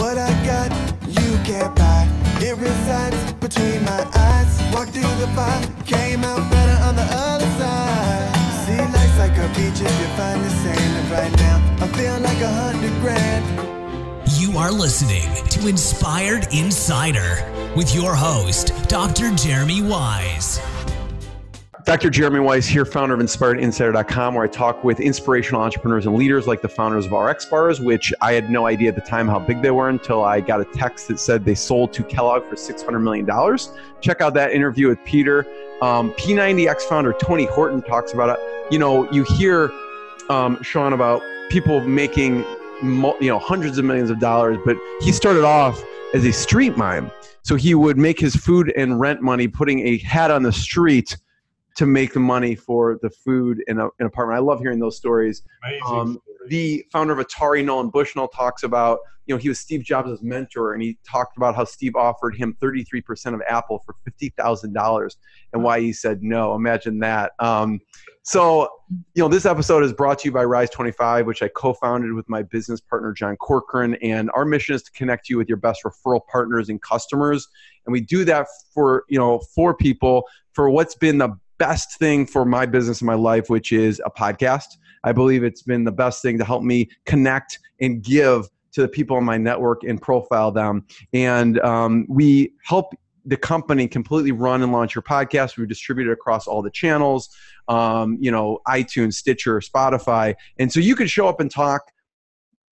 What I got, you can't buy. It resides between my eyes. Walked through the fire, came out better on the other side. See, life's like a beach if you find the right now, I feel like a hundred grand. You are listening to Inspired Insider with your host, Dr. Jeremy Weisz. Dr. Jeremy Weisz here, founder of InspiredInsider.com, where I talk with inspirational entrepreneurs and leaders like the founders of RX Bars, which I had no idea at the time how big they were until I got a text that said they sold to Kellogg for $600 million. Check out that interview with Peter. Um, P90X founder Tony Horton talks about it. You know, you hear, um, Sean, about people making you know hundreds of millions of dollars, but he started off as a street mime. So he would make his food and rent money putting a hat on the street – to make the money for the food in a, an apartment. I love hearing those stories. Um, the founder of Atari, Nolan Bushnell, talks about, you know, he was Steve Jobs' mentor, and he talked about how Steve offered him 33% of Apple for $50,000 and why he said no. Imagine that. Um, so, you know, this episode is brought to you by Rise 25, which I co founded with my business partner, John Corcoran. And our mission is to connect you with your best referral partners and customers. And we do that for, you know, for people for what's been the best thing for my business and my life, which is a podcast. I believe it's been the best thing to help me connect and give to the people in my network and profile them. And um, we help the company completely run and launch your podcast. We distribute it across all the channels, um, you know, iTunes, Stitcher, Spotify. And so you can show up and talk,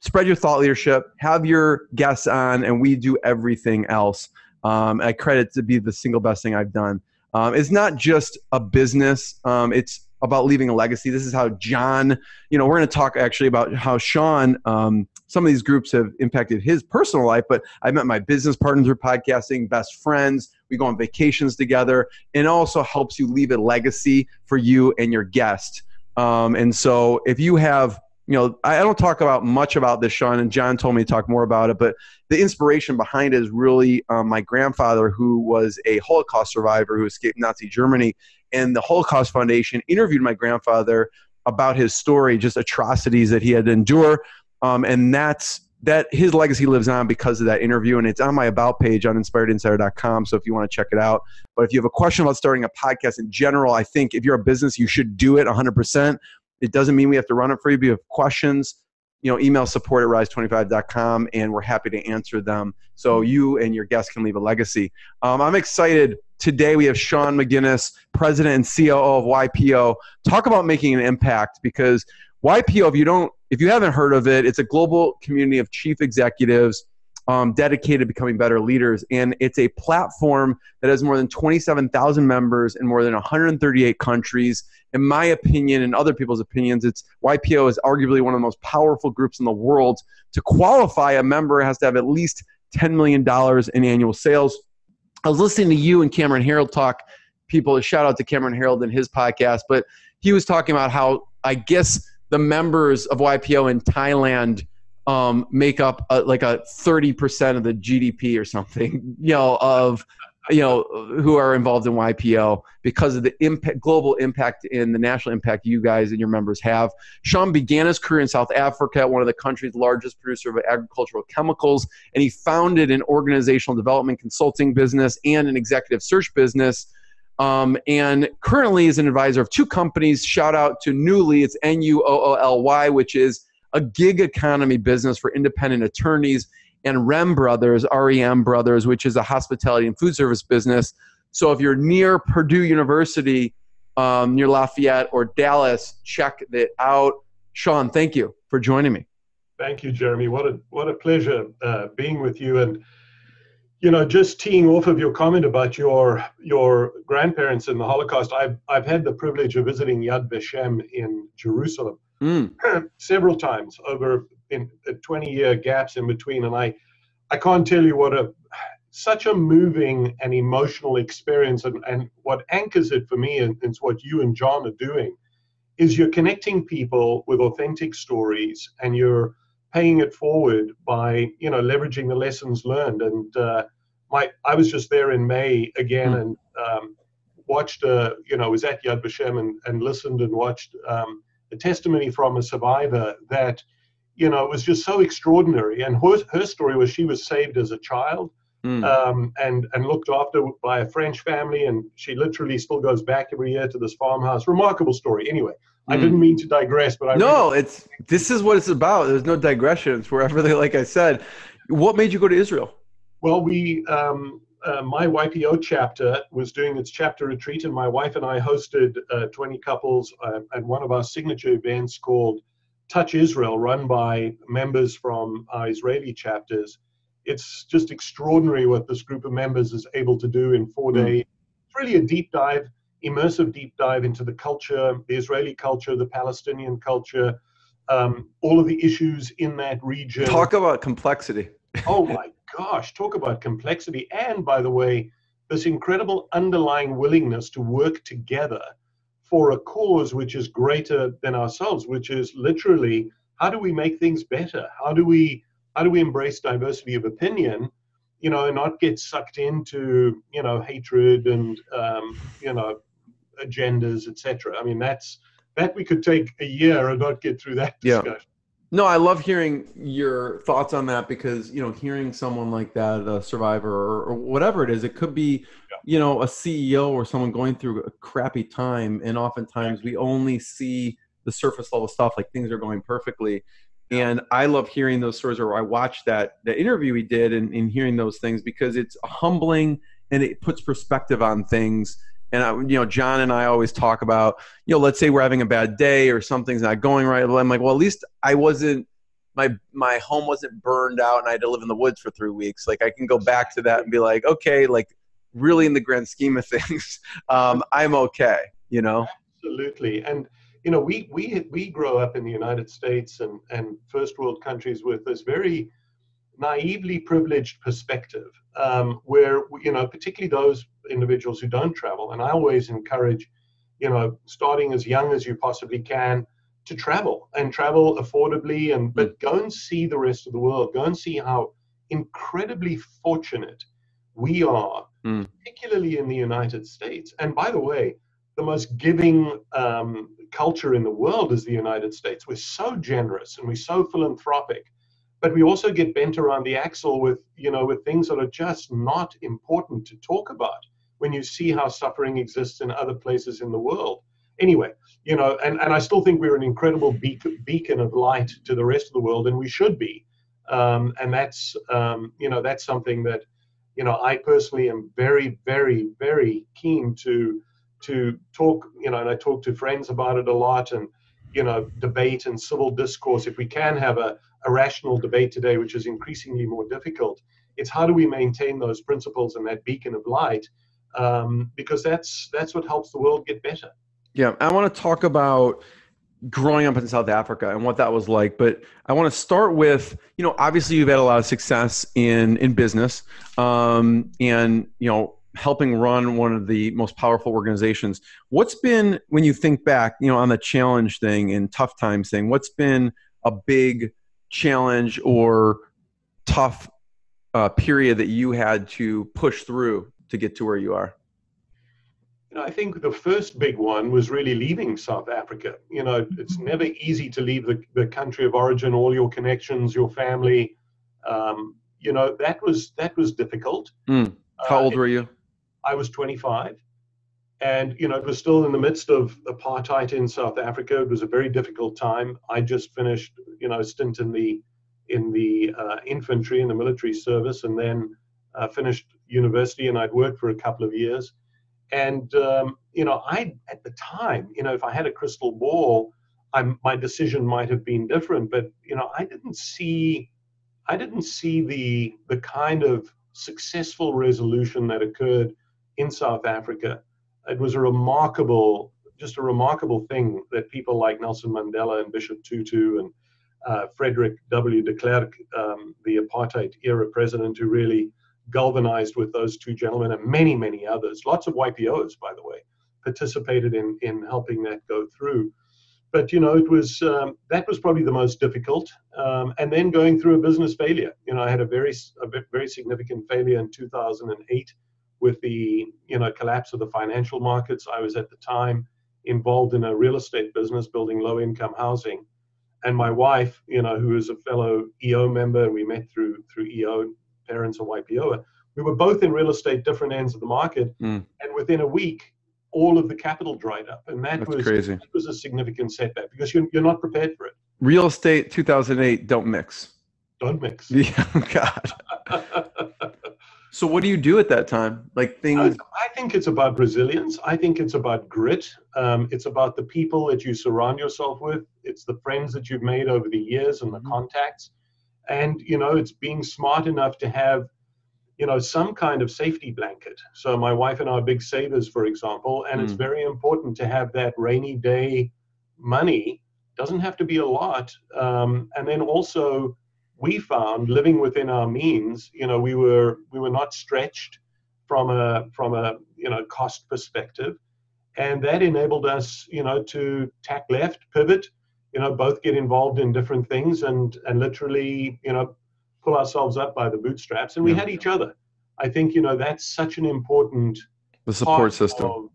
spread your thought leadership, have your guests on, and we do everything else. Um, I credit to be the single best thing I've done. Um, it's not just a business. Um, it's about leaving a legacy. This is how John, you know, we're going to talk actually about how Sean, um, some of these groups have impacted his personal life, but I met my business partners through podcasting, best friends. We go on vacations together, and also helps you leave a legacy for you and your guest. Um, and so if you have you know, I don't talk about much about this, Sean, and John told me to talk more about it, but the inspiration behind it is really um, my grandfather, who was a Holocaust survivor who escaped Nazi Germany. And the Holocaust Foundation interviewed my grandfather about his story, just atrocities that he had to endure. Um, and that's that his legacy lives on because of that interview and it's on my about page on inspiredinsider.com so if you want to check it out but if you have a question about starting a podcast in general i think if you're a business you should do it 100% it doesn't mean we have to run it for you. If you have questions, you know, email support at rise25.com and we're happy to answer them. So mm-hmm. you and your guests can leave a legacy. Um, I'm excited. Today we have Sean Magennis, president and COO of YPO. Talk about making an impact because YPO, if you don't, if you haven't heard of it, it's a global community of chief executives um, dedicated to becoming better leaders. And it's a platform that has more than 27,000 members in more than 138 countries. In my opinion and other people's opinions, it's YPO is arguably one of the most powerful groups in the world. To qualify, a member has to have at least $10 million in annual sales. I was listening to you and Cameron Herold talk. People, shout out to Cameron Herold and his podcast, but he was talking about how I guess the members of YPO in Thailand – um, make up a, like a 30% of the GDP or something, you know, of, you know, who are involved in YPO because of the impact, global impact and the national impact you guys and your members have. Sean began his career in South Africa, one of the country's largest producer of agricultural chemicals, and he founded an organizational development consulting business and an executive search business. Um, and currently is an advisor of two companies. Shout out to Newly, it's N U O O L Y, which is a gig economy business for independent attorneys, and REM Brothers, REM Brothers, which is a hospitality and food service business. So if you're near Purdue University, um, near Lafayette or Dallas, check it out. Sean, thank you for joining me. Thank you, Jeremy. What a what a pleasure uh, being with you. And you know, just teeing off of your comment about your your grandparents in the Holocaust, I've I've had the privilege of visiting Yad Vashem in Jerusalem, mm. several times over in 20 year gaps in between. And I, I can't tell you what a such a moving and emotional experience and, and what anchors it for me and it's what you and John are doing is you're connecting people with authentic stories and you're paying it forward by you know leveraging the lessons learned and uh, my I was just there in May again mm. and um, watched uh, you know was at Yad Vashem and, and listened and watched um, a testimony from a survivor that you know, it was just so extraordinary. And her, her story was she was saved as a child Mm. um, and and looked after by a French family, and she literally still goes back every year to this farmhouse. Remarkable story. Anyway, I Mm. didn't mean to digress, but I no, it's this is what it's about. There's no digressions. Wherever they, like I said. What made you go to Israel? Well, we, um, uh, my YPO chapter was doing its chapter retreat, and my wife and I hosted uh, 20 couples uh, at one of our signature events called Touch Israel, run by members from our Israeli chapters. It's just extraordinary what this group of members is able to do in four Mm. days. It's really a deep dive, immersive deep dive into the culture, the Israeli culture, the Palestinian culture, um, all of the issues in that region Talk about complexity. oh my gosh, talk about complexity. And by the way, this incredible underlying willingness to work together for a cause which is greater than ourselves, which is literally how do we make things better? How do we how do we embrace diversity of opinion, you know, and not get sucked into you know hatred and um, you know agendas, etc. I mean, that's that we could take a year and not get through that discussion. Yeah. No, I love hearing your thoughts on that because you know, hearing someone like that, a survivor or, or whatever it is, it could be, you know, a CEO or someone going through a crappy time, and oftentimes we only see the surface level stuff, like things are going perfectly. And I love hearing those stories, or I watched that that interview he did, and, and hearing those things because it's humbling and it puts perspective on things. And I, you know, John and I always talk about, you know, let's say we're having a bad day or something's not going right. Well, I'm like, well, at least I wasn't my my home wasn't burned out and I had to live in the woods for three weeks. Like I can go back to that and be like, okay, like really in the grand scheme of things, um, I'm okay. You know? Absolutely, and you know, we we we grow up in the United States and and first world countries with this very naively privileged perspective, um, where you know, particularly those individuals who don't travel, and I always encourage, you know, starting as young as you possibly can to travel and travel affordably, and but go and see the rest of the world. Go and see how incredibly fortunate we are, Mm. particularly in the United States. And by the way, the most giving um, culture in the world is the United States. We're so generous and we're so philanthropic, but we also get bent around the axle with, you know, with things that are just not important to talk about when you see how suffering exists in other places in the world. Anyway, you know, and, and I still think we're an incredible beacon, beacon of light to the rest of the world, and we should be. Um, and that's, um, you know, that's something that, you know, I personally am very, very, very keen to to talk, you know, and I talk to friends about it a lot and, you know, debate and civil discourse. If we can have a, a rational debate today, which is increasingly more difficult, it's how do we maintain those principles and that beacon of light, um, because that's that's what helps the world get better. Yeah, I want to talk about growing up in South Africa and what that was like. But I want to start with, you know, obviously you've had a lot of success in in business, um, and you know, helping run one of the most powerful organizations. What's been when you think back, you know, on the challenge thing and tough times thing? What's been a big challenge or tough uh, period that you had to push through to get to where you are? You know, I think the first big one was really leaving South Africa. You know, it's never easy to leave the, the country of origin, all your connections, your family. Um, you know, that was that was difficult. Mm. How Uh, old were you? I was 25. And, you know, it was still in the midst of apartheid in South Africa. It was a very difficult time. I just finished, you know, a stint in the in the uh, infantry in the military service and then uh, finished university and I'd worked for a couple of years. And, um, you know, I, at the time, you know, if I had a crystal ball, I'm, my decision might have been different, but, you know, I didn't see, I didn't see the, the kind of successful resolution that occurred in South Africa. It was a remarkable, just a remarkable thing that people like Nelson Mandela and Bishop Tutu and uh, Frederik W. de Klerk, um, the apartheid era president, who really galvanized with those two gentlemen and many, many others. Lots of YPOs, by the way, participated in in helping that go through. But you know, it was um, that was probably the most difficult. Um, and then going through a business failure. You know, I had a very a very significant failure in 2008 with the you know collapse of the financial markets. I was at the time involved in a real estate business building low income housing. and my wife, you know, who is a fellow EO member, we met through through EO parents of YPO. We were both in real estate, different ends of the market, Mm. and within a week, all of the capital dried up, and that That's was crazy. that was a significant setback because you're, you're not prepared for it. Real estate 2008, don't mix. Don't mix. Yeah, God. So what do you do at that time? Like things. I think it's about resilience. I think it's about grit. Um, it's about the people that you surround yourself with. It's the friends that you've made over the years and the Mhm. contacts. And, you know, it's being smart enough to have, you know, some kind of safety blanket. So my wife and I are big savers, for example, and it's Mm. very important to have that rainy day money. Doesn't have to be a lot. Um, and then also, we found living within our means, you know, we were we were not stretched from a from a you know cost perspective, and that enabled us, you know, to tack left, pivot, you know, both get involved in different things and and literally, you know, pull ourselves up by the bootstraps. And we Yeah. had each other. I think you know that's such an important the support part system. of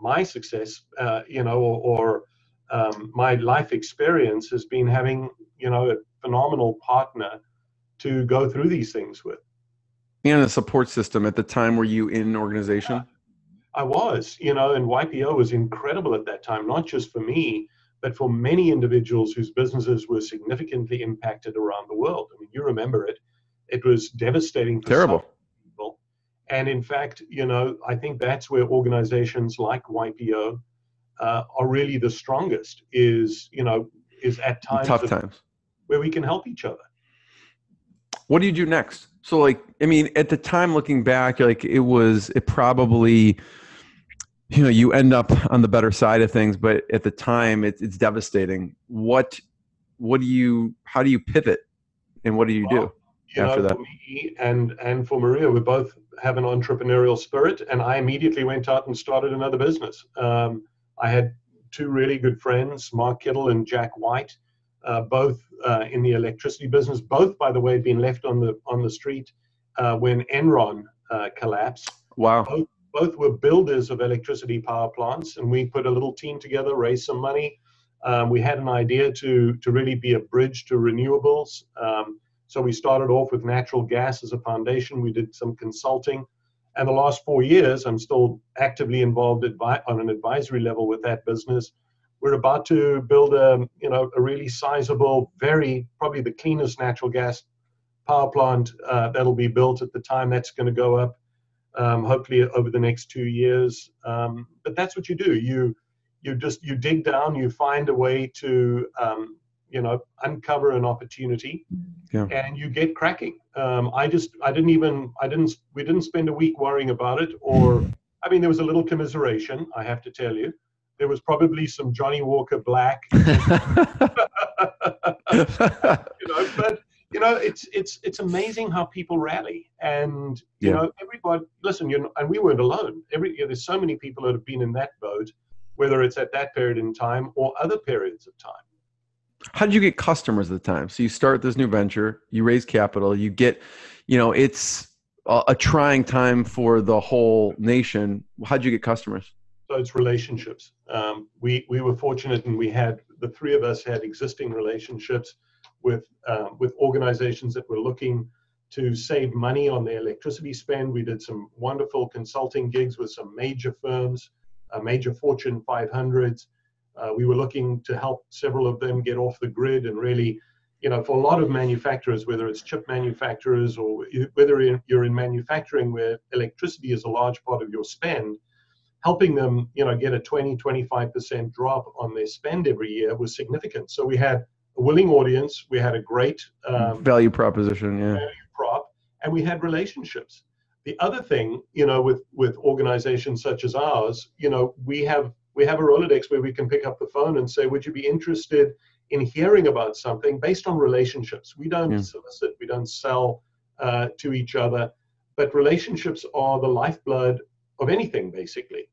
my success, uh, you know, or, or um, my life experience has been having, you know, a phenomenal partner to go through these things with. And a support system at the time were you in an organization? I was, you know, and YPO was incredible at that time, not just for me, but for many individuals whose businesses were significantly impacted around the world. I mean, you remember it. It was devastating for Terrible. some people. And in fact, you know, I think that's where organizations like YPO uh, are really the strongest is, you know, is at times Tough of- times. where we can help each other. What do you do next? So like, I mean, at the time looking back, like it was, it probably, you know, you end up on the better side of things, but at the time it, it's devastating. What, what do you, how do you pivot and what do you do? Well, you after know, that? for me and and for Maria, we both have an entrepreneurial spirit, and I immediately went out and started another business. Um, I had two really good friends, Mark Kittle and Jack White, uh, both uh, in the electricity business. Both, by the way, had been left on the on the street uh, when Enron uh, collapsed. Wow. Both were builders of electricity power plants, and we put a little team together, raised some money. Um, we had an idea to to really be a bridge to renewables. Um, so we started off with natural gas as a foundation. We did some consulting. And the last four years, I'm still actively involved advi- on an advisory level with that business. We're about to build a, you know, a really sizable, very probably the cleanest natural gas power plant uh, that'll be built at the time that's going to go up, um, hopefully over the next two years. Um, but that's what you do. You you just you dig down. You find a way to um, you know uncover an opportunity Yeah. and you get cracking um, i just i didn't even i didn't we didn't spend a week worrying about it or i mean there was a little commiseration i have to tell you there was probably some Johnnie Walker black you know but you know it's it's it's amazing how people rally and you Yeah. know everybody listen you know and we weren't alone every you know, there's so many people that have been in that boat whether it's at that period in time or other periods of time How did you get customers at the time? So you start this new venture, you raise capital, you get, you know, it's a, a trying time for the whole nation. How did you get customers? So it's relationships. Um, we we were fortunate, and we had the three of us had existing relationships with um, with organizations that were looking to save money on their electricity spend. We did some wonderful consulting gigs with some major firms, uh, major Fortune 500s. Uh, we were looking to help several of them get off the grid and really, you know, for a lot of manufacturers, whether it's chip manufacturers or whether you're in manufacturing where electricity is a large part of your spend, helping them, you know, get a 20, 25% drop on their spend every year was significant. So we had a willing audience, we had a great um, Value proposition, yeah. value prop, and we had relationships. The other thing, you know, with with organizations such as ours, you know, we have we have a Rolodex where we can pick up the phone and say, "Would you be interested in hearing about something?" Based on relationships, we don't Yeah. solicit, we don't sell uh, to each other, but relationships are the lifeblood of anything, basically.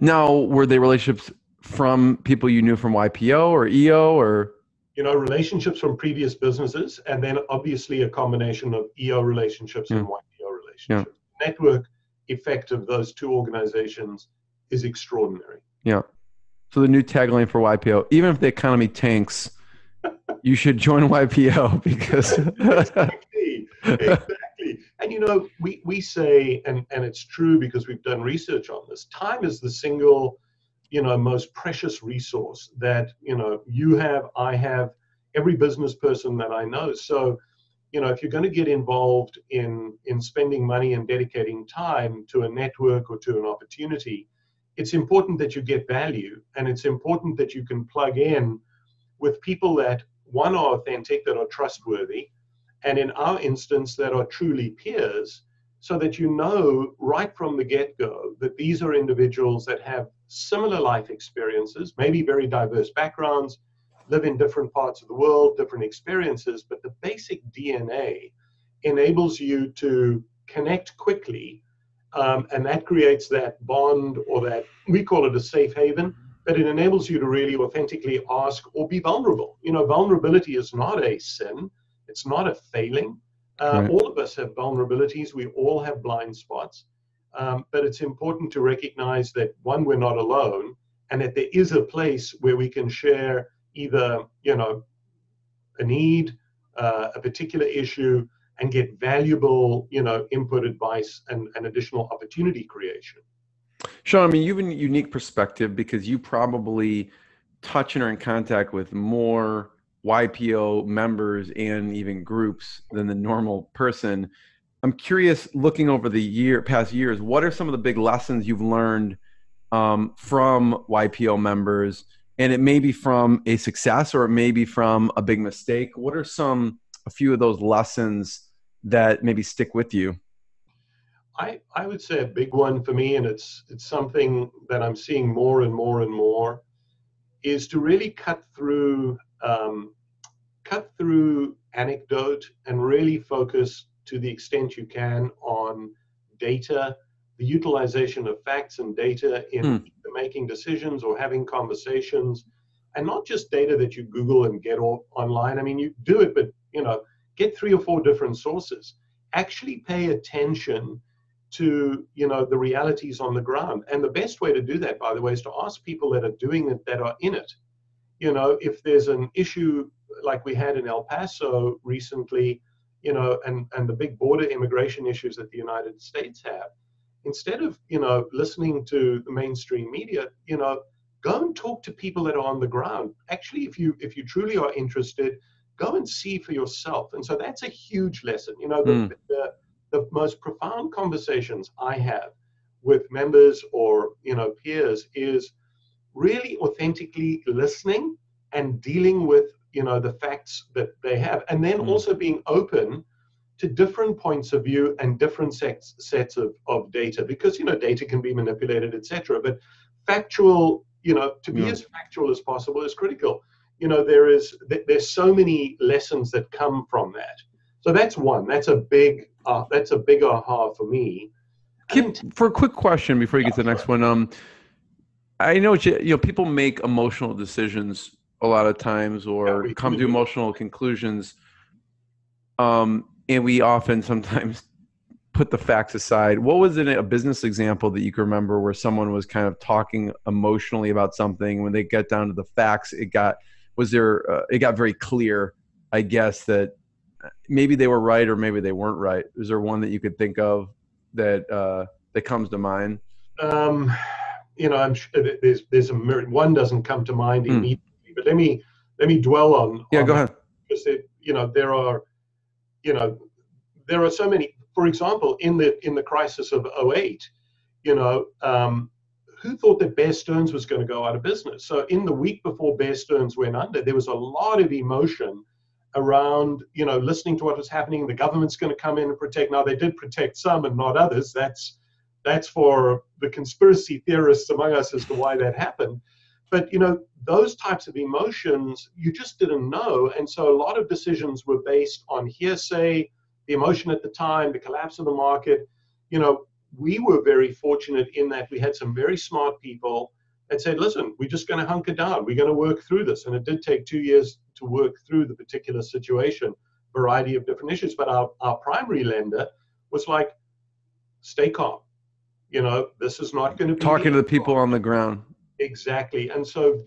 Now, were they relationships from people you knew from YPO or EO or? You know, relationships from previous businesses, and then obviously a combination of EO relationships and hmm. YPO relationships. Network effect of those two organizations is extraordinary. Yeah. So the new tagline for YPO, even if the economy tanks, you should join YPO because exactly, exactly. And you know, we we say, and and it's true because we've done research on this. Time is the single, you know, most precious resource that you know you have, I have, every business person that I know. So, you know, if you're going to get involved in in spending money and dedicating time to a network or to an opportunity, it's important that you get value, and it's important that you can plug in with people that one are authentic, that are trustworthy, and in our instance, that are truly peers, so that you know right from the get go that these are individuals that have similar life experiences, maybe very diverse backgrounds, live in different parts of the world, different experiences, but the basic DNA enables you to connect quickly. Um, and that creates that bond or that we call it a safe haven but it enables you to really authentically ask or be vulnerable. You know, vulnerability is not a sin, it's not a failing. Uh, right. All of us have vulnerabilities, we all have blind spots. Um, but it's important to recognize that one, we're not alone, and that there is a place where we can share either, you know, a need, uh, a particular issue, and get valuable, you know, input, advice, and, and additional opportunity creation. Sean, I mean, you have a unique perspective because you probably touch and are in contact with more YPO members and even groups than the normal person. I'm curious, looking over the year past years, what are some of the big lessons you've learned um, from YPO members? And it may be from a success or it may be from a big mistake. What are some a few of those lessons that maybe stick with you? I, I would say a big one for me, and it's it's something that I'm seeing more and more and more, is to really cut through um, cut through anecdote and really focus to the extent you can on data, the utilization of facts and data in hmm. making decisions or having conversations, and not just data that you Google and get off online. I mean, you do it, but you know, get three or four different sources. Actually, pay attention to you know the realities on the ground and the best way to do that by the way is to ask people that are doing it that are in it you know if there's an issue like we had in el paso recently you know and and the big border immigration issues that the united states have instead of you know listening to the mainstream media you know go and talk to people that are on the ground. Actually if you if you truly are interested go and see for yourself. And so that's a huge lesson. You know the, mm. the the most profound conversations I have with members or you know peers is really authentically listening and dealing with you know the facts that they have and then mm. also being open to different points of view and different sets sets of, of data because you know data can be manipulated etc but factual you know to be yeah. as factual as possible is critical you know there is there's so many lessons that come from that so that's one that's a big uh, that's a big aha for me. Keep, for a quick question before you get to the next one, um, I know you, you know people make emotional decisions a lot of times or yeah, come to emotional conclusions, um, and we often sometimes put the facts aside. What was it a business example that you can remember where someone was kind of talking emotionally about something when they get down to the facts? It got was there uh, it got very clear, I guess that maybe they were right or maybe they weren't right. Is there one that you could think of that uh, that comes to mind? Um, you know, I'm sure there's there's a myriad. One doesn't come to mind mm. But let me let me dwell on. Yeah, on go ahead. Because it, you know there are, you know, there are so many. For example, in the in the crisis of 08, you know, um, who thought that Bear Stearns was going to go out of business? So in the week before Bear Stearns went under, there was a lot of emotion around you know listening to what was happening the government's going to come in and protect now they did protect some and not others that's that's for the conspiracy theorists among us as to why that happened but you know those types of emotions you just didn't know and so a lot of decisions were based on hearsay the emotion at the time the collapse of the market you know we were very fortunate in that we had some very smart people that said, listen, we're just going to hunker down. We're going to work through this. And it did take two years to work through the particular situation, variety of different issues. But our, our primary lender was like, stay calm. You know, this is not going to be talking to the people on the ground. Exactly. And so,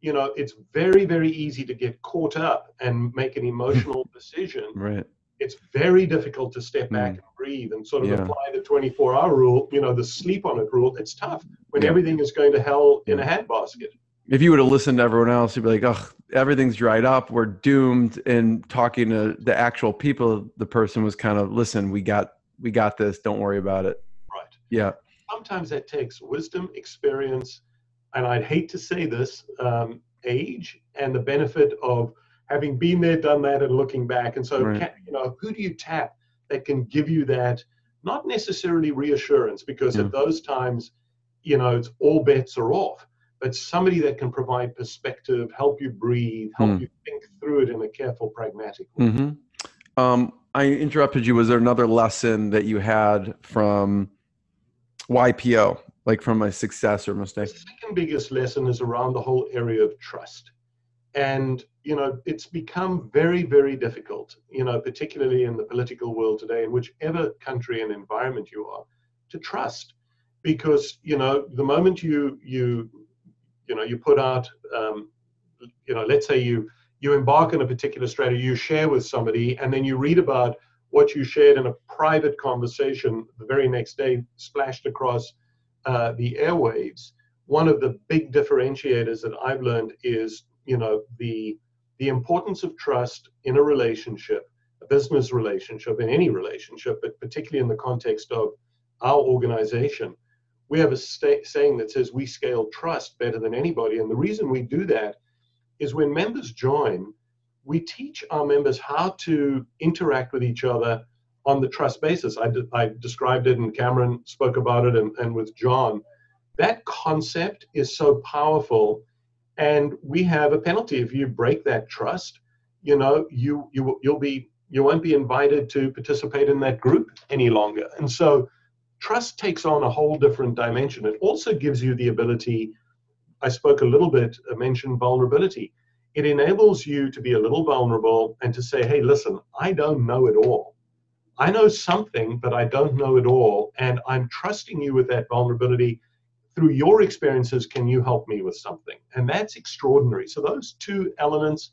you know, it's very, very easy to get caught up and make an emotional decision. Right. It's very difficult to step back Mm. and breathe and sort of Yeah. apply the 24 hour rule, you know, the sleep on it rule. It's tough when Yeah. everything is going to hell in a handbasket. If you would have listened to everyone else, you'd be like, "Oh, everything's dried up. We're doomed." And talking to the actual people, the person was kind of, "Listen, we got, we got this. Don't worry about it." Right. Yeah. Sometimes that takes wisdom, experience, and I'd hate to say this, um, age and the benefit of having been there, done that, and looking back. And so, Right. ca- you know, who do you tap that can give you that, not necessarily reassurance, because Yeah. at those times, you know, it's all bets are off, but somebody that can provide perspective, help you breathe, help Hmm. you think through it in a careful, pragmatic way. hmm Um, I interrupted you. Was there another lesson that you had from YPO, like from a success or The second biggest lesson is around the whole area of trust. And, you know, it's become very, very difficult, you know, particularly in the political world today, in whichever country and environment you are, to trust. Because, you know, the moment you, you, you know, you put out, um, you know, let's say you, you embark on a particular strategy, you share with somebody, and then you read about what you shared in a private conversation the very next day splashed across uh, the airwaves, one of the big differentiators that I've learned is, you know, the the importance of trust in a relationship, a business relationship, in any relationship, but particularly in the context of our organization. We have a sta- saying that says we scale trust better than anybody, and the reason we do that is when members join, we teach our members how to interact with each other on the trust basis. I, de- I described it, and Cameron spoke about it, and, and with John. That concept is so powerful, and we have a penalty if you break that trust. You know, you you you'll be you won't be invited to participate in that group any longer. And so, trust takes on a whole different dimension. It also gives you the ability. I spoke a little bit, I mentioned vulnerability. It enables you to be a little vulnerable and to say, hey, listen, I don't know it all. I know something, but I don't know it all. And I'm trusting you with that vulnerability. Through your experiences, can you help me with something? And that's extraordinary. So, those two elements,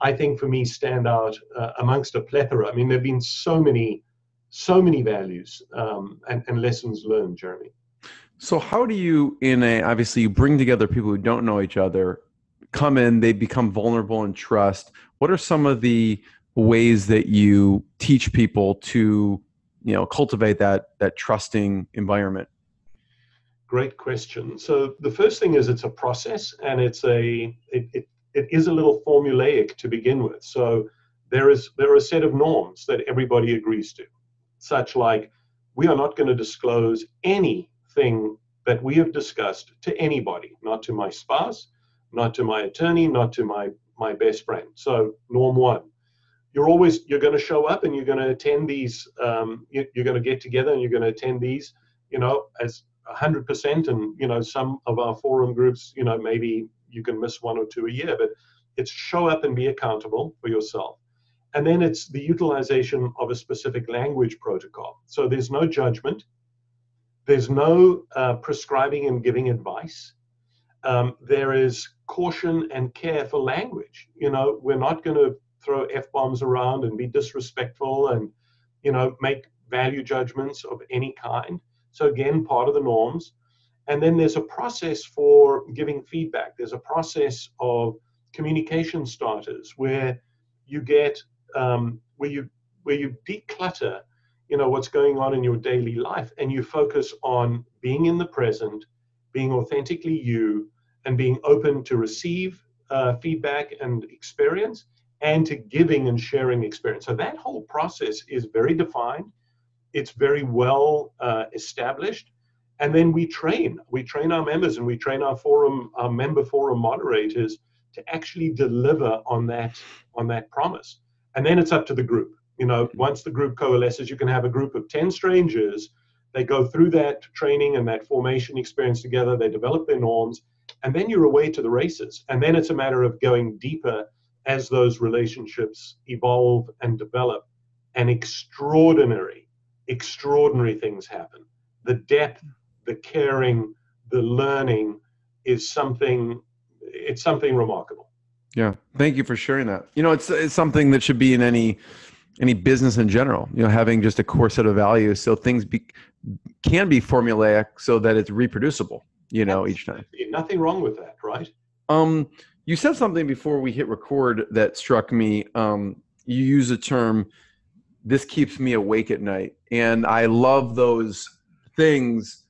I think, for me, stand out uh, amongst a plethora. I mean, there have been so many, so many values um, and, and lessons learned, Jeremy. So how do you in a obviously you bring together people who don't know each other, come in, they become vulnerable and trust. What are some of the ways that you teach people to, you know, cultivate that that trusting environment? Great question. So the first thing is it's a process and it's a it, it, it is a little formulaic to begin with. So there is there are a set of norms that everybody agrees to, such like we are not going to disclose anything that we have discussed to anybody, not to my spouse, not to my attorney, not to my my best friend. So norm one, you're always you're going to show up and you're going to attend these. Um, you, you're going to get together and you're going to attend these. You know, as 100% and you know some of our forum groups you know maybe you can miss one or two a year but it's show up and be accountable for yourself and then it's the utilization of a specific language protocol so there's no judgment there's no uh, prescribing and giving advice um, there is caution and care for language you know we're not going to throw f-bombs around and be disrespectful and you know make value judgments of any kind so, again, part of the norms. And then there's a process for giving feedback. There's a process of communication starters where you get, um, where you where you declutter, you know, what's going on in your daily life, and you focus on being in the present, being authentically you, and being open to receive uh, feedback and experience, and to giving and sharing experience. So that whole process is very defined. It's very well uh, established. And then we train. We train our members and we train our forum our member forum moderators to actually deliver on that on that promise. And then it's up to the group. You know once the group coalesces you can have a group of 10 strangers. They go through that training and that formation experience together. They develop their norms. And then you're away to the races. And then it's a matter of going deeper as those relationships evolve and develop and extraordinary extraordinary things happen. The depth, the caring, the learning is something it's something remarkable. Yeah, thank you for sharing that. You know, it's it's something that should be in any any business in general. You know, having just a core set of values so things be, can be formulaic so that it's reproducible. You know, each time. Nothing wrong with that, right? Um, you said something before we hit record that struck me. Um, you use the term "this keeps me awake at night," and I love those things.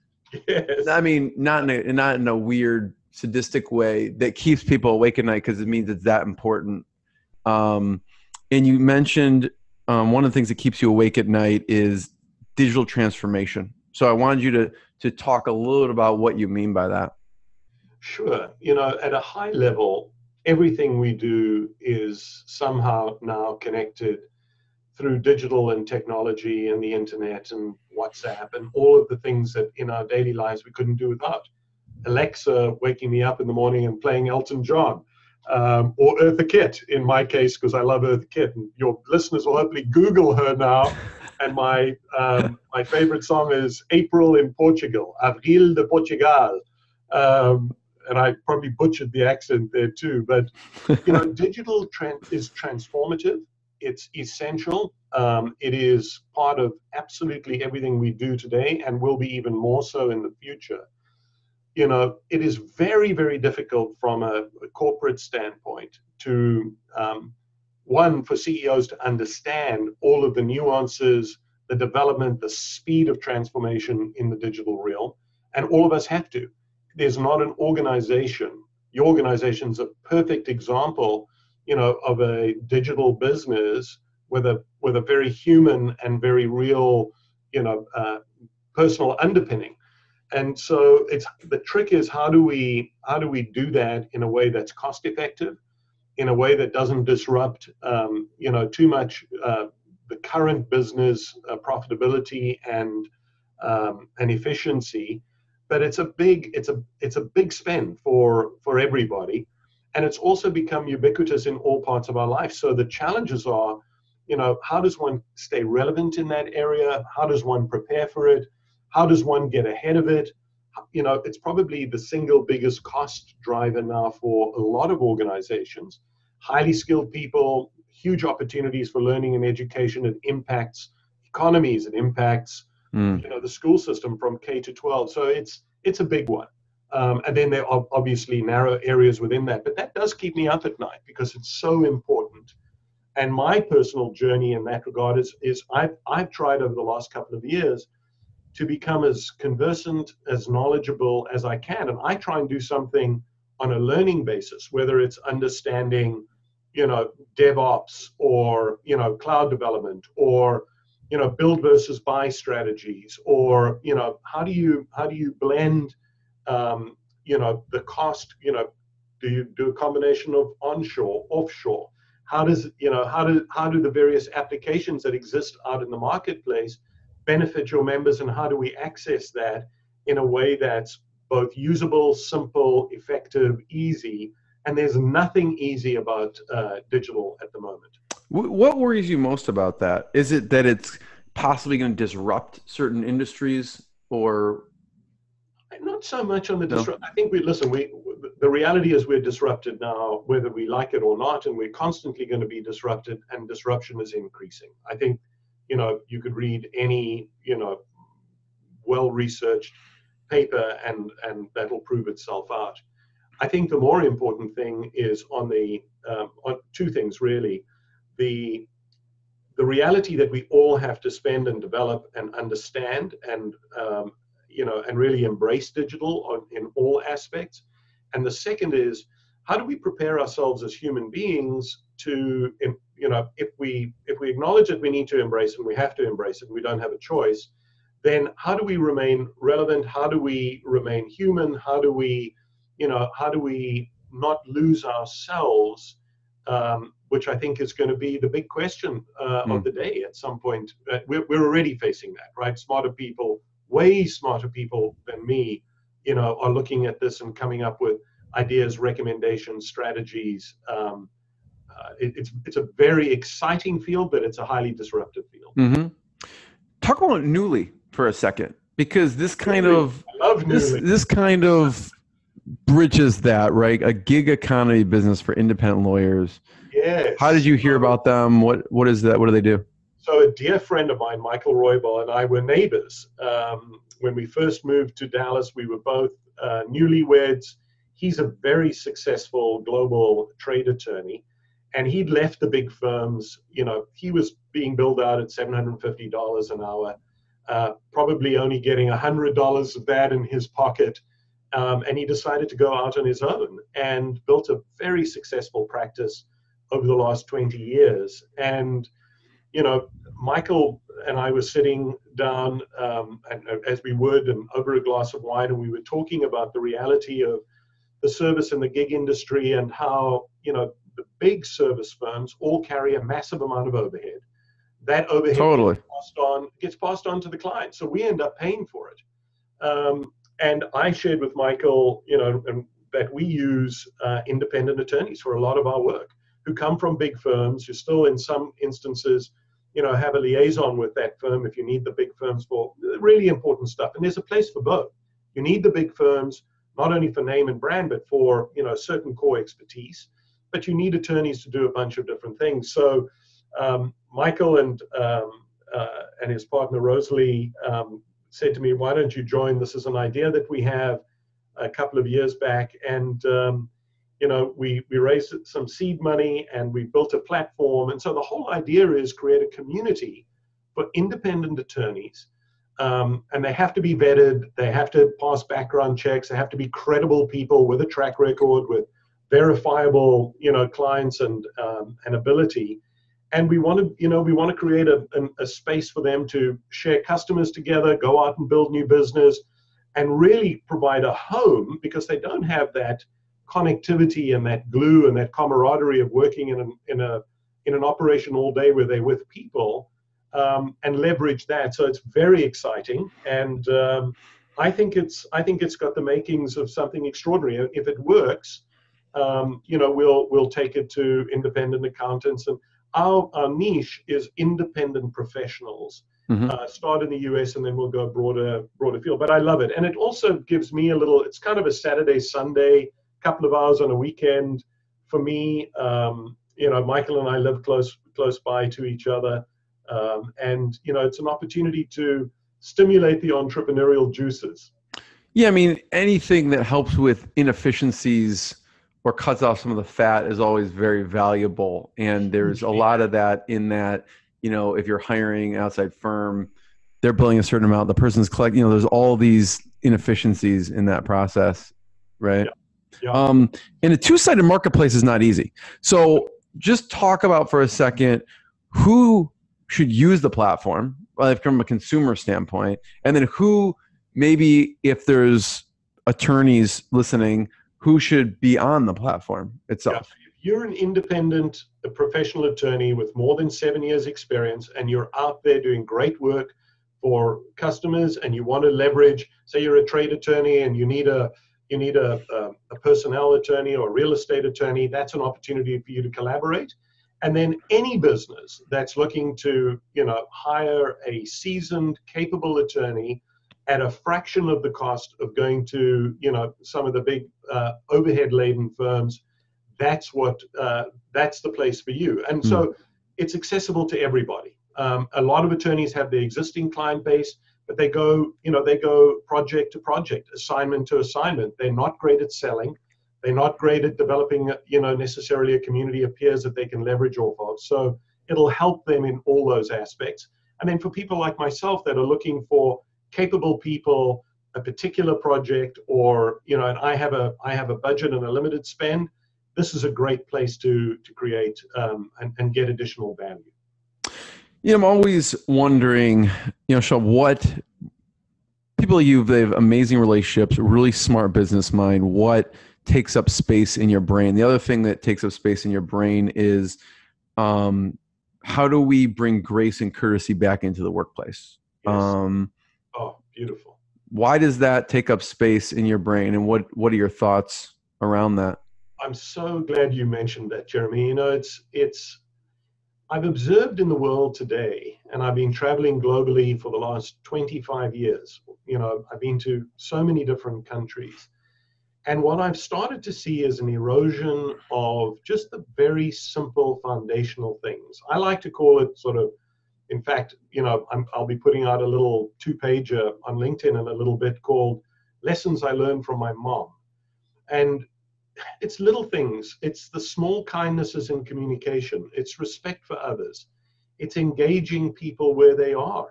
Yes. I mean, not in a, not in a weird sadistic way that keeps people awake at night because it means it's that important. Um, and you mentioned um, one of the things that keeps you awake at night is digital transformation. So I wanted you to to talk a little bit about what you mean by that. Sure. You know, at a high level, everything we do is somehow now connected through digital and technology and the internet and WhatsApp and all of the things that in our daily lives we couldn't do without. Alexa waking me up in the morning and playing Elton John, um, or Eartha Kitt in my case, because I love Eartha Kitt. And your listeners will hopefully Google her now. And my um, my favorite song is April in Portugal, Avril de Portugal. Um, and I probably butchered the accent there too. But you know, digital is transformative. It's essential. Um, it is part of absolutely everything we do today, and will be even more so in the future. You know, it is very, very difficult from a, a corporate standpoint to um, one for CEOs to understand all of the nuances, the development, the speed of transformation in the digital realm, and all of us have to there's not an organization. Your organization's a perfect example, you know, of a digital business with a with a very human and very real, you know, uh, personal underpinning. And so it's the trick is how do we how do we do that in a way that's cost effective, in a way that doesn't disrupt, um, you know, too much uh, the current business uh, profitability and um, and efficiency but it's a big it's a it's a big spend for for everybody. And it's also become ubiquitous in all parts of our life. So the challenges are you know how does one stay relevant in that area? How does one prepare for it? How does one get ahead of it? You know it's probably the single biggest cost driver now for a lot of organizations. Highly skilled people huge opportunities for learning and education. It impacts economies it impacts mm. you know the school system from K to 12. So it's it's a big one. Um, and then there are obviously narrow areas within that, but that does keep me up at night because it's so important. And my personal journey in that regard is, is I've, I've tried over the last couple of years to become as conversant, as knowledgeable as I can. And I try and do something on a learning basis, whether it's understanding, you know, DevOps or, you know, cloud development or you know build versus buy strategies or you know how do you how do you blend um, you know the cost you know do you do a combination of onshore offshore? How does you know how do how do the various applications that exist out in the marketplace benefit your members and how do we access that in a way that's both usable simple effective easy? And there's nothing easy about uh, digital at the moment what worries you most about that? Is it that it's possibly going to disrupt certain industries, or not so much on the disrupt? I think we listen. We the reality is we're disrupted now, whether we like it or not, and we're constantly going to be disrupted, and disruption is increasing. I think you know you could read any you know well researched paper and and that'll prove itself out. I think the more important thing is on the um, on two things really the the reality that we all have to spend and develop and understand and um, you know and really embrace digital on, in all aspects. And the second is how do we prepare ourselves as human beings to you know if we if we acknowledge that we need to embrace and we have to embrace it we don't have a choice then how do we remain relevant? How do we remain human? How do we you know how do we not lose ourselves um, which I think is going to be the big question uh, mm. of hmm. the day at some point. Uh, we're, we're already facing that, right? Smarter people, way smarter people than me, you know, are looking at this and coming up with ideas, recommendations, strategies. Um, uh, it, it's it's a very exciting field, but it's a highly disruptive field. Mm-hmm. Talk about Newly for a second, because this kind Newly. of this, this kind of bridges that right a gig economy business for independent lawyers Yes. how did you hear about them what what is that what do they do So a dear friend of mine, Michael Roybal, and I were neighbors. Um, when we first moved to Dallas, we were both uh, newlyweds. He's a very successful global trade attorney, and he'd left the big firms. You know, he was being billed out at $750 an hour, uh, probably only getting $100 of that in his pocket. Um, and he decided to go out on his own and built a very successful practice over the last 20 years. And you know, Michael and I were sitting down, um, and, uh, as we would, and over a glass of wine, and we were talking about the reality of the service and the gig industry and how, you know, the big service firms all carry a massive amount of overhead. That overhead Totally. gets passed on gets passed on to the client, so we end up paying for it. Um, and I shared with Michael, you know, that we use uh, independent attorneys for a lot of our work who come from big firms, who still, in some instances, you know, have a liaison with that firm if you need the big firms for really important stuff. And there's a place for both. You need the big firms not only for name and brand, but for you know certain core expertise. But you need attorneys to do a bunch of different things. So um, Michael and um, uh, and his partner Rosalie um, said to me, "Why don't you join? This is an idea that we have." A couple of years back, and um, you know, we, we raised some seed money and we built a platform. And so the whole idea is create a community for independent attorneys. Um, and they have to be vetted, they have to pass background checks, they have to be credible people with a track record, with verifiable, you know, clients and um, and ability. And we want to, you know, we want to create a, a, space for them to share customers together, go out and build new business, and really provide a home because they don't have that connectivity and that glue and that camaraderie of working in an, in a in an operation all day where they're with people um, and leverage that. So it's very exciting, and um, I think it's I think it's got the makings of something extraordinary. If it works, um, you know, we'll we'll take it to independent accountants, and our, our niche is independent professionals. Mhm. Uh, start in the US and then we'll go broader broader field. But I love it, and it also gives me a little. It's kind of a Saturday Sunday couple of hours on a weekend for me. Um, you know, Michael and I live close close by to each other, um, and you know, it's an opportunity to stimulate the entrepreneurial juices. Yeah, I mean, anything that helps with inefficiencies or cuts off some of the fat is always very valuable. And there's a lot of that in that, you know, if you're hiring an outside firm, they're billing a certain amount, the person's collecting, you know, there's all these inefficiencies in that process, right? Yeah. Um, and a two sided marketplace is not easy. So just talk about for a second who should use the platform like from a consumer standpoint, and then who maybe if there's attorneys listening who should be on the platform itself. If you're an independent a professional attorney with more than seven years experience and you're out there doing great work for customers and you want to leverage, say you're a trade attorney and you need a you need a, a, a personnel attorney or a real estate attorney, that's an opportunity for you to collaborate. And then any business that's looking to, you know, hire a seasoned, capable attorney at a fraction of the cost of going to, you know, some of the big uh, overhead-laden firms, that's what uh, that's the place for you. And so it's accessible to everybody. Um, a lot of attorneys have the existing client base, but they go, you know, they go project to project, assignment to assignment. They're not great at selling. They're not great at developing, you know, necessarily a community of peers that they can leverage off of. So it'll help them in all those aspects. And then for people like myself that are looking for capable people, a particular project, or you know, and I have a I have a budget and a limited spend. This is a great place to to create um, and, and get additional value. You know, I'm always wondering, you know, Sean, what people like you they have amazing relationships, really smart business mind. What takes up space in your brain? The other thing that takes up space in your brain is um, how do we bring grace and courtesy back into the workplace? Yes. Um, beautiful. why does that take up space in your brain, and what what are your thoughts around that? I'm so glad you mentioned that, Jeremy. You know, it's it's I've observed in the world today, and I've been traveling globally for the last 25 years. You know, I've been to so many different countries. And what I've started to see is an erosion of just the very simple foundational things. I like to call it sort of, in fact, you know, i will be putting out a little two pager on LinkedIn in a little bit called Lessons I Learned from My Mom. And it's little things, it's the small kindnesses in communication, it's respect for others, it's engaging people where they are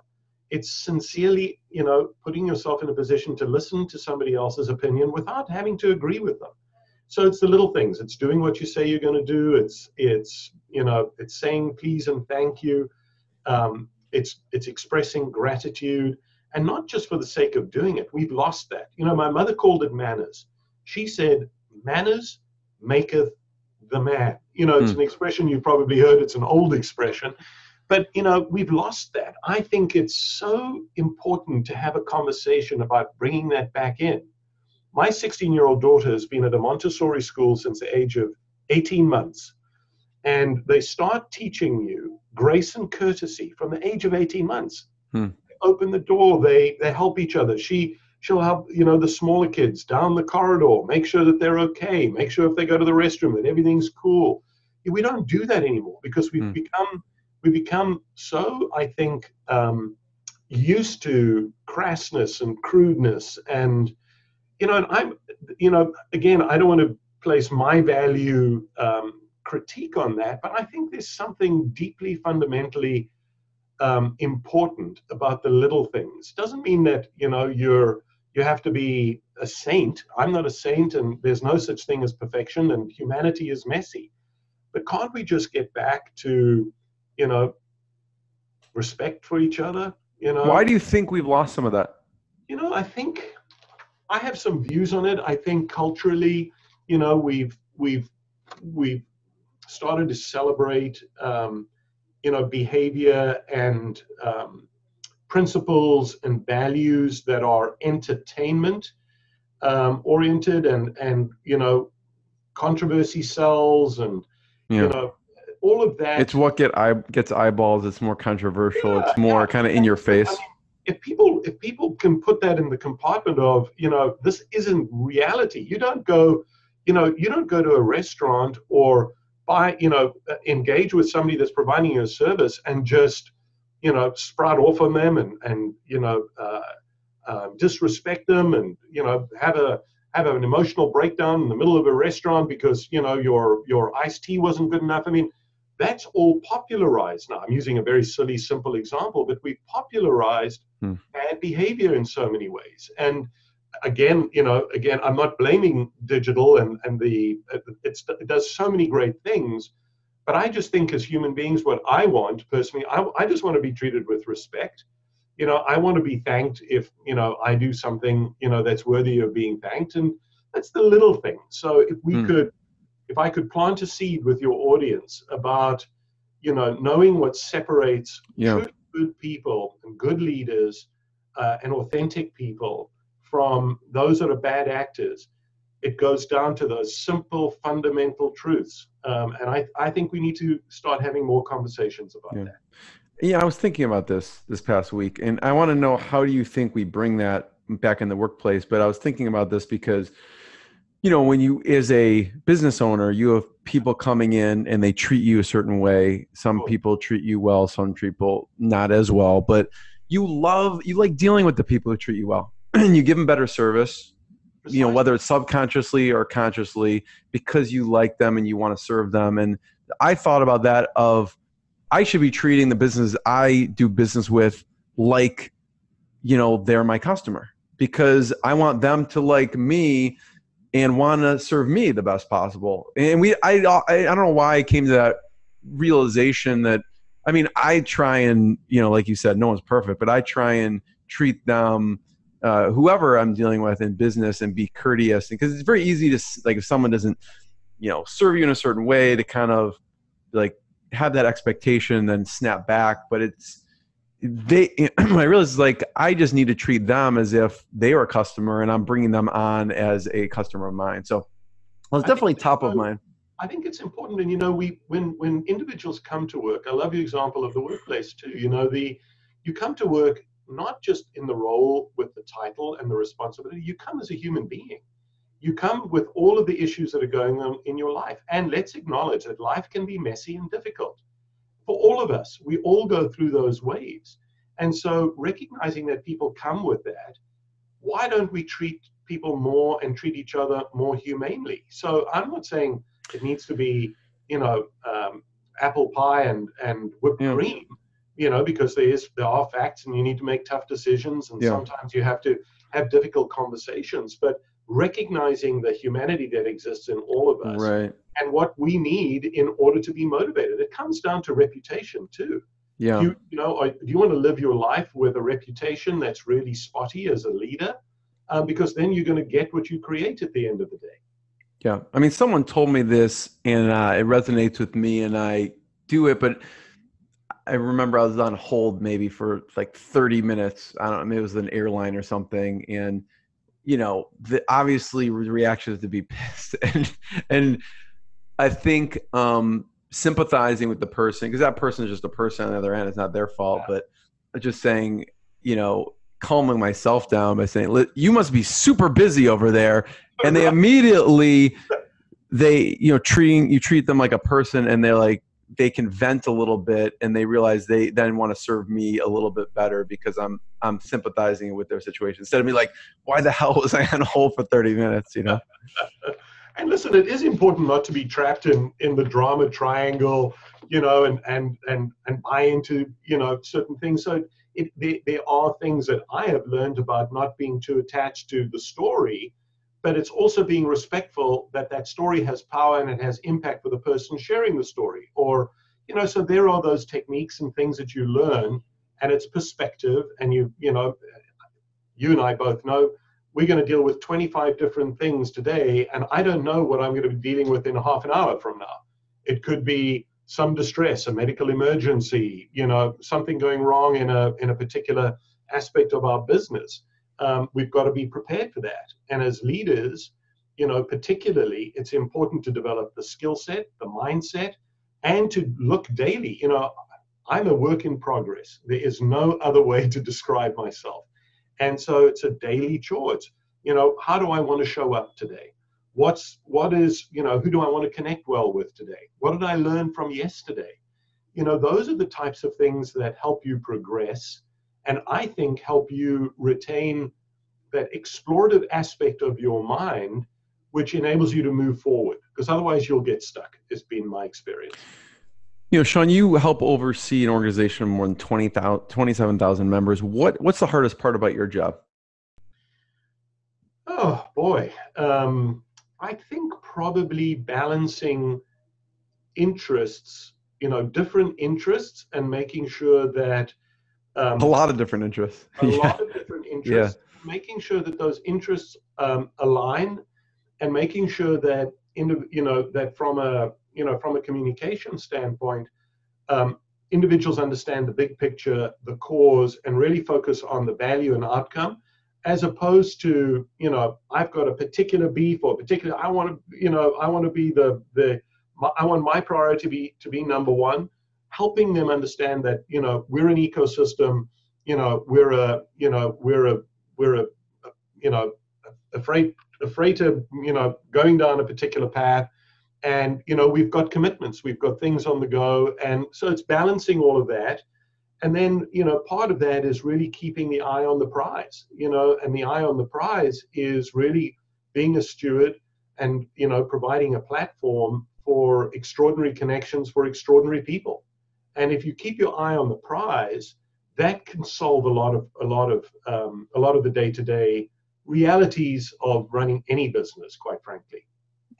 it's sincerely, you know, putting yourself in a position to listen to somebody else's opinion without having to agree with them. So it's the little things. It's doing what you say you're going to do. It's it's you know it's saying please and thank you. Um, it's it's expressing gratitude, and not just for the sake of doing it. We've lost that. You know, my mother called it manners. She said, "Manners maketh the man." You know, it's mm. an expression you've probably heard. It's an old expression, but you know we've lost that i think it's so important to have a conversation about bringing that back in my 16 year old daughter has been at a montessori school since the age of 18 months and they start teaching you grace and courtesy from the age of 18 months hmm. open the door they they help each other she she'll help you know the smaller kids down the corridor make sure that they're okay make sure if they go to the restroom that everything's cool we don't do that anymore because we've hmm. become we become so, I think, um, used to crassness and crudeness, and you know, and I'm, you know, again, I don't want to place my value um, critique on that, but I think there's something deeply fundamentally um, important about the little things. It doesn't mean that you know you're you have to be a saint. I'm not a saint, and there's no such thing as perfection, and humanity is messy. But can't we just get back to you know, respect for each other. You know. Why do you think we've lost some of that? You know, I think I have some views on it. I think culturally, you know, we've we've we've started to celebrate, um, you know, behavior and um, principles and values that are entertainment um, oriented and and you know controversy sells and yeah. you know all of that. It's what get eye gets eyeballs. It's more controversial. Yeah, it's more yeah. kind of in your face. I mean, if people if people can put that in the compartment of you know this isn't reality. You don't go, you know, you don't go to a restaurant or buy you know engage with somebody that's providing you a service and just you know sprout off on them and and you know uh, uh, disrespect them and you know have a have an emotional breakdown in the middle of a restaurant because you know your your iced tea wasn't good enough. I mean, that's all popularized now. I'm using a very silly, simple example, but we've popularized hmm. bad behavior in so many ways. And again, you know, again, I'm not blaming digital and and the it does so many great things, but I just think as human beings, what I want personally, I, I just want to be treated with respect. You know, I want to be thanked if you know I do something you know that's worthy of being thanked, and that's the little thing. So if we hmm. could if I could plant a seed with your audience about, you know, knowing what separates yeah. good people and good leaders uh, and authentic people from those that are bad actors, it goes down to those simple fundamental truths. Um, and I, I think we need to start having more conversations about yeah. that. Yeah, I was thinking about this this past week, and I want to know how do you think we bring that back in the workplace? But I was thinking about this because you know when you as a business owner you have people coming in and they treat you a certain way some people treat you well some people not as well but you love you like dealing with the people who treat you well you give them better service you know whether it's subconsciously or consciously because you like them and you want to serve them and i thought about that of i should be treating the business i do business with like you know they're my customer because i want them to like me and want to serve me the best possible. And we, I, I, I don't know why I came to that realization that, I mean, I try and, you know, like you said, no one's perfect, but I try and treat them, uh, whoever I'm dealing with in business and be courteous. Because it's very easy to, like, if someone doesn't, you know, serve you in a certain way to kind of like have that expectation, and then snap back. But it's, they I realized like I just need to treat them as if they are a customer and I'm bringing them on as a customer of mine. So well, it's definitely top of mind. I think it's important, and you know, we when when individuals come to work, I love your example of the workplace too. You know, the you come to work not just in the role with the title and the responsibility. You come as a human being. you come with all of the issues that are going on in your life. And let's acknowledge that life can be messy and difficult for all of us. We all go through those waves. And so recognizing that people come with that, why don't we treat people more and treat each other more humanely? So I'm not saying it needs to be, you know, um, apple pie and, and whipped yeah. cream, you know, because there is there are facts and you need to make tough decisions and yeah. sometimes you have to have difficult conversations. But recognizing the humanity that exists in all of us right. and what we need in order to be motivated. It comes down to reputation too. Yeah. You, you know, do you want to live your life with a reputation that's really spotty as a leader? Um, because then you're going to get what you create at the end of the day. Yeah. I mean, someone told me this and uh, it resonates with me and I do it, but I remember I was on hold maybe for like 30 minutes. I don't know, maybe it was an airline or something. And you know, the obviously the reaction is to be pissed, and and I think um, sympathizing with the person because that person is just a person on the other end. It's not their fault, yeah. but just saying, you know, calming myself down by saying, "You must be super busy over there," and they immediately they you know treating you treat them like a person, and they're like, they can vent a little bit and they realize they then want to serve me a little bit better because I'm I'm sympathizing with their situation instead of me like why the hell was I on hold for 30 minutes? You know? And listen it is important not to be trapped in in the drama triangle you know and and and and buy into you know certain things. So it, there, there are things that I have learned about not being too attached to the story but it's also being respectful that that story has power and it has impact for the person sharing the story. Or you know so there are those techniques and things that you learn and it's perspective and you you know you and i both know we're going to deal with 25 different things today and i don't know what i'm going to be dealing with in a half an hour from now. It could be some distress a medical emergency you know something going wrong in a in a particular aspect of our business um, we've got to be prepared for that. And as leaders, you know, particularly, it's important to develop the skill set, the mindset, and to look daily. You know, I'm a work in progress. There is no other way to describe myself. And so it's a daily chore. It's, you know, how do I want to show up today? What's what is, you know, who do I want to connect well with today? What did I learn from yesterday? You know, those are the types of things that help you progress and I think help you retain that explorative aspect of your mind, which enables you to move forward. Because otherwise, you'll get stuck. Has been my experience. You know, Sean, you help oversee an organization of more than 20, 27,000 members. What what's the hardest part about your job? Oh boy, um, I think probably balancing interests. You know, different interests, and making sure that um, a lot of different interests. A yeah. lot of different interests. Yeah. Making sure that those interests um, align, and making sure that in, you know that from a you know from a communication standpoint, um, individuals understand the big picture, the cause, and really focus on the value and outcome, as opposed to you know I've got a particular beef or particular I want to you know I want to be the the I want my priority to be to be number one helping them understand that you know we're an ecosystem you know we're a you know we're a we're a you know afraid afraid to you know going down a particular path. And you know we've got commitments we've got things on the go. And so it's balancing all of that. And then you know part of that is really keeping the eye on the prize you know and the eye on the prize is really being a steward and you know providing a platform for extraordinary connections for extraordinary people and if you keep your eye on the prize, that can solve a lot of a lot of um, a lot of the day-to-day realities of running any business, quite frankly.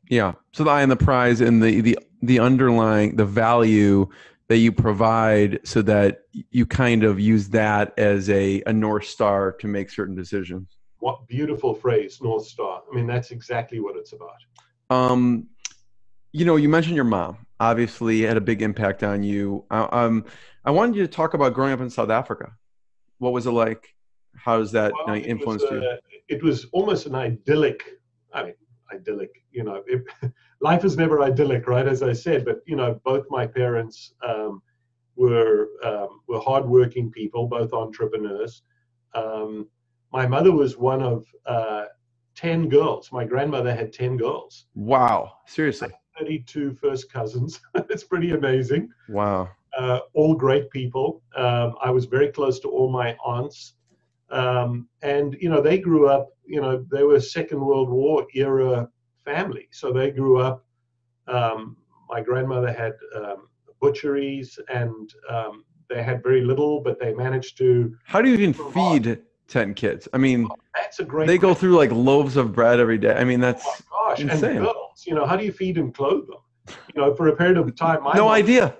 Yeah. So the eye on the prize and the the the underlying the value that you provide so that you kind of use that as a, a north star to make certain decisions what beautiful phrase north star i mean that's exactly what it's about um you know you mentioned your mom obviously had a big impact on you. Uh, um, I wanted you to talk about growing up in South Africa. What was it like? How does that well, influence you? Uh, it was almost an idyllic, I mean, idyllic, you know, it, life is never idyllic, right? As I said, but, you know, both my parents um, were, um, were hardworking people, both entrepreneurs. Um, my mother was one of uh, 10 girls. My grandmother had 10 girls. Wow. Seriously. 32 first cousins. it's pretty amazing. Wow. Uh, all great people. Um, I was very close to all my aunts. Um, and, you know, they grew up, you know, they were Second World War era family. So they grew up. Um, my grandmother had um, butcheries and um, they had very little, but they managed to. How do you even feed 10 kids? I mean, that's a great. They go through like loaves of bread every day. I mean, that's oh gosh, insane. and you know, how do you feed and clothe them? You know, for a period of time. no mom, idea.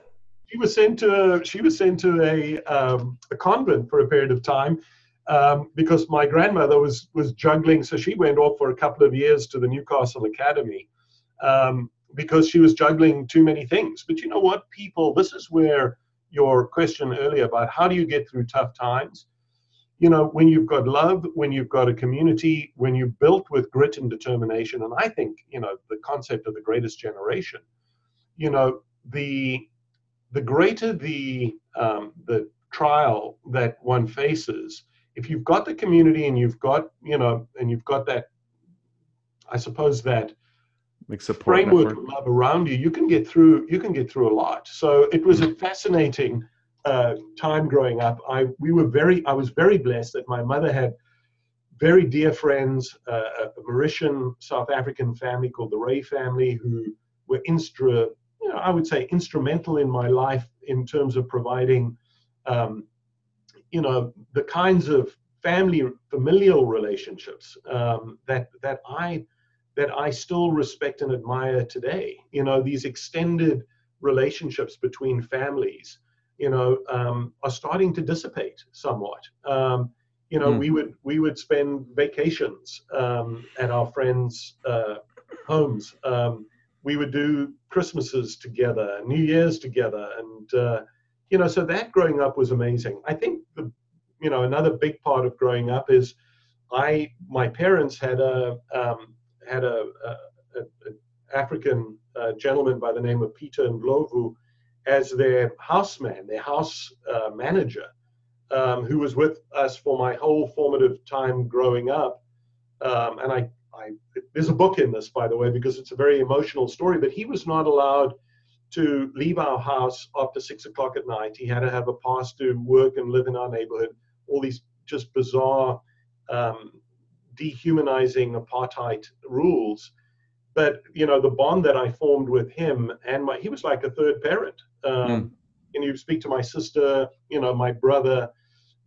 She was sent to she was sent to a um, a convent for a period of time um, because my grandmother was was juggling. So she went off for a couple of years to the Newcastle Academy um, because she was juggling too many things. But you know what, people, this is where your question earlier about how do you get through tough times you know, when you've got love, when you've got a community, when you're built with grit and determination, and I think, you know, the concept of the greatest generation, you know, the the greater the um, the trial that one faces, if you've got the community and you've got, you know, and you've got that, I suppose that like framework network. of love around you, you can get through. You can get through a lot. So it was a fascinating uh, time growing up, I we were very I was very blessed that my mother had very dear friends, uh, a Mauritian South African family called the Ray family, who were instra, you know, I would say instrumental in my life in terms of providing, um, you know, the kinds of family familial relationships um, that that I that I still respect and admire today. You know, these extended relationships between families you know, um, are starting to dissipate somewhat. Um, you know, mm. we would we would spend vacations um, at our friends' uh, homes. Um, we would do Christmases together, New Year's together, and uh, you know, so that growing up was amazing. I think the, you know, another big part of growing up is I my parents had a um, had a, a, a, a African uh, gentleman by the name of Peter Ndlovu as their houseman, their house uh, manager, um, who was with us for my whole formative time growing up. Um, and I, I, there's a book in this, by the way, because it's a very emotional story. But he was not allowed to leave our house after six o'clock at night. He had to have a pass to work and live in our neighborhood. All these just bizarre, um, dehumanizing apartheid rules but you know the bond that I formed with him and my he was like a third parent. Um, mm. And you speak to my sister, you know, my brother.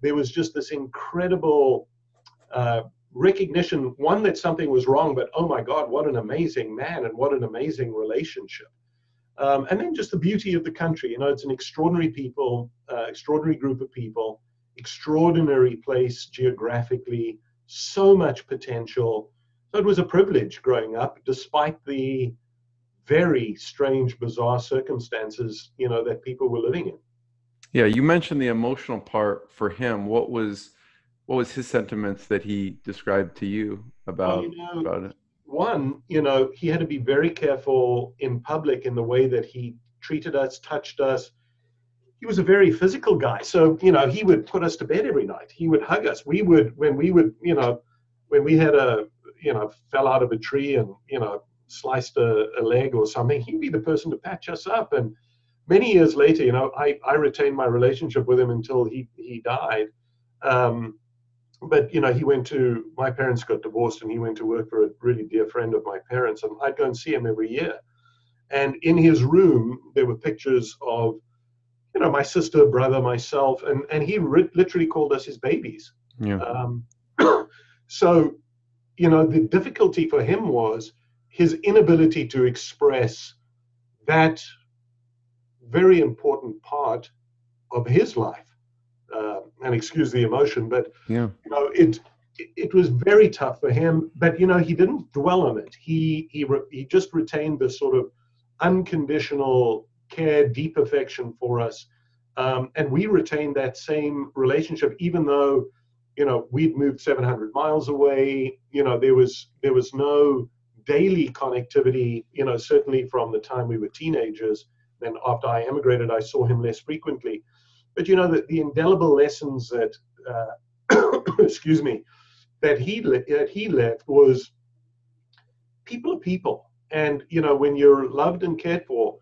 There was just this incredible uh, recognition. One that something was wrong, but oh my God, what an amazing man and what an amazing relationship. Um, and then just the beauty of the country. You know, it's an extraordinary people, uh, extraordinary group of people, extraordinary place geographically, so much potential. So it was a privilege growing up, despite the very strange, bizarre circumstances, you know, that people were living in. Yeah, you mentioned the emotional part for him. What was what was his sentiments that he described to you about well, you know, about it? One, you know, he had to be very careful in public in the way that he treated us, touched us. He was a very physical guy, so you know, he would put us to bed every night. He would hug us. We would when we would, you know, when we had a you know, fell out of a tree and, you know, sliced a, a, leg or something, he'd be the person to patch us up. And many years later, you know, I, I retained my relationship with him until he, he died. Um, but, you know, he went to, my parents got divorced and he went to work for a really dear friend of my parents. And I'd go and see him every year. And in his room, there were pictures of, you know, my sister, brother, myself, and, and he ri- literally called us his babies. Yeah. Um, so you know, the difficulty for him was his inability to express that very important part of his life. Uh, and excuse the emotion, but yeah. you know, it it was very tough for him. But you know, he didn't dwell on it. He he re- he just retained this sort of unconditional care, deep affection for us, um, and we retained that same relationship, even though you know we'd moved 700 miles away you know there was there was no daily connectivity you know certainly from the time we were teenagers then after i emigrated i saw him less frequently but you know the, the indelible lessons that uh, excuse me that he that he left was people are people. And, you know, when you're loved and cared for,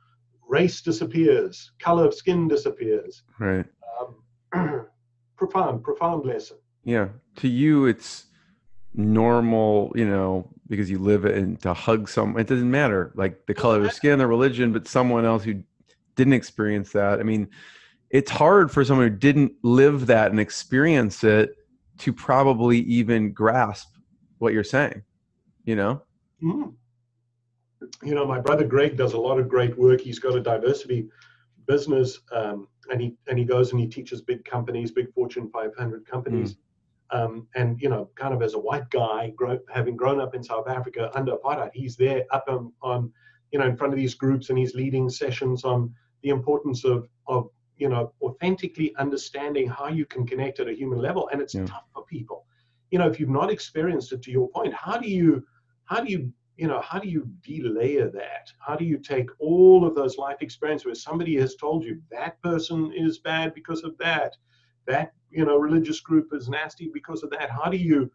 race disappears, color of skin disappears. Right. Um, profound, profound lesson. Yeah. To you, it's normal, you know, because you live it and to hug someone, it doesn't matter like the color of the skin, the religion, but someone else who didn't experience that. I mean, it's hard for someone who didn't live that and experience it to probably even grasp what you're saying, you know? Mm. You know, my brother Greg does a lot of great work. He's got a diversity business, um, and he and he goes and he teaches big companies, big Fortune 500 companies. Mm. Um, and you know, kind of as a white guy, grow, having grown up in South Africa under apartheid, he's there up on, on, you know, in front of these groups, and he's leading sessions on the importance of of you know authentically understanding how you can connect at a human level, and it's yeah. tough for people. You know, if you've not experienced it, to your point, how do you how do you you know how do you delayer that how do you take all of those life experiences where somebody has told you that person is bad because of that that you know religious group is nasty because of that how do you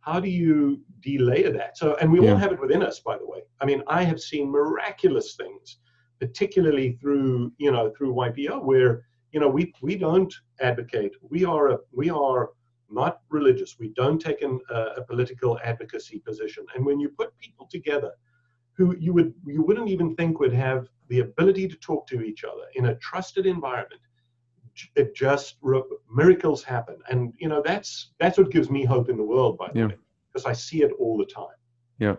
how do you delayer that so and we yeah. all have it within us by the way i mean i have seen miraculous things particularly through you know through ypo where you know we we don't advocate we are a we are not religious. We don't take an, uh, a political advocacy position. And when you put people together who you would you wouldn't even think would have the ability to talk to each other in a trusted environment, it just miracles happen. And you know that's that's what gives me hope in the world, by the yeah. way, because I see it all the time. Yeah.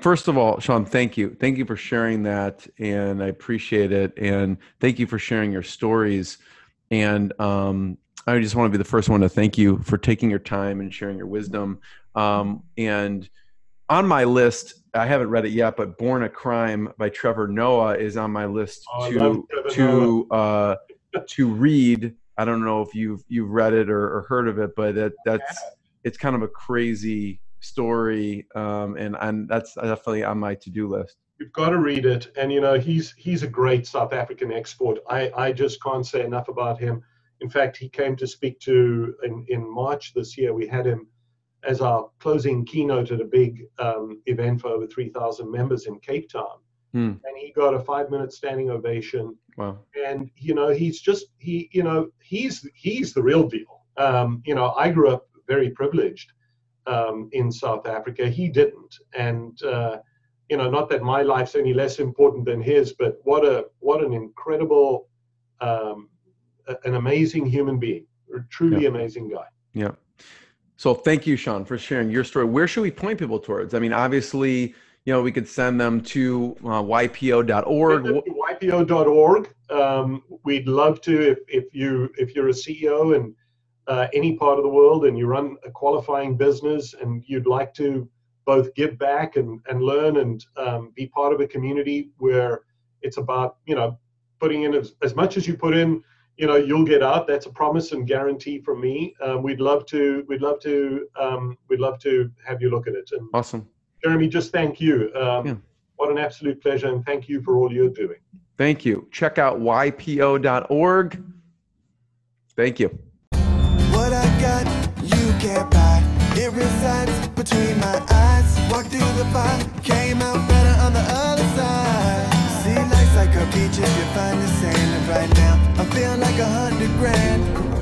First of all, Sean, thank you. Thank you for sharing that, and I appreciate it. And thank you for sharing your stories. And um, I just want to be the first one to thank you for taking your time and sharing your wisdom. Um, and on my list, I haven't read it yet, but "Born a Crime" by Trevor Noah is on my list oh, to to uh, to read. I don't know if you've you've read it or, or heard of it, but that that's it's kind of a crazy story, um, and and that's definitely on my to do list. You've got to read it, and you know he's he's a great South African export. I I just can't say enough about him. In fact, he came to speak to in, in March this year. We had him as our closing keynote at a big um, event for over 3,000 members in Cape Town. Hmm. And he got a five minute standing ovation. Wow. And, you know, he's just, he, you know, he's, he's the real deal. Um, you know, I grew up very privileged um, in South Africa. He didn't. And, uh, you know, not that my life's any less important than his, but what a, what an incredible, um, an amazing human being, a truly yeah. amazing guy. Yeah. So thank you, Sean, for sharing your story. Where should we point people towards? I mean, obviously, you know, we could send them to uh, ypo.org. ypo.org. Um, we'd love to if, if you if you're a CEO in uh, any part of the world and you run a qualifying business and you'd like to both give back and, and learn and um, be part of a community where it's about you know putting in as, as much as you put in you know you'll get out. That's a promise and guarantee from me. Um, we'd love to we'd love to um, we'd love to have you look at it. And awesome. Jeremy just thank you. Um, yeah. what an absolute pleasure and thank you for all you're doing thank you. Check out ypo.org thank you. What i got you can't buy. It resides between my eyes. Through the fire came out better on the other side. See life's like a beach if you find the right now. I like a hundred grand